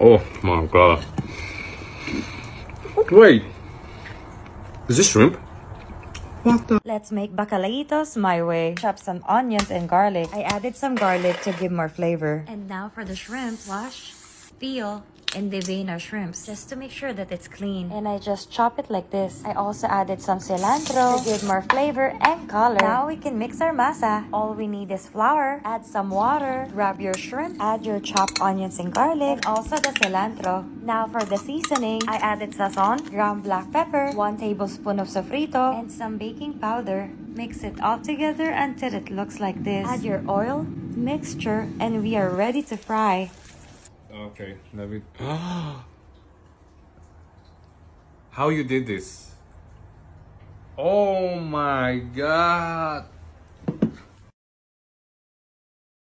Oh my god. Wait. Is this shrimp? What the? Let's make bacalaitos my way. Chop some onions and garlic. I added some garlic to give more flavor. And now for the shrimp, wash, peel, and devein our shrimps just to make sure that it's clean. And I just chop it like this. I also added some cilantro to give more flavor and color. Now we can mix our masa. All we need is flour, add some water, grab your shrimp, add your chopped onions and garlic, and also the cilantro. Now for the seasoning, I added sazon, ground black pepper, 1 tablespoon of sofrito, and some baking powder. Mix it all together until it looks like this. Add your oil, mixture, and we are ready to fry. Okay, let me. How you did this? Oh my god!